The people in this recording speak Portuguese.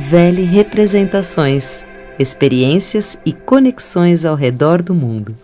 Vele Representações, experiências e conexões ao redor do mundo.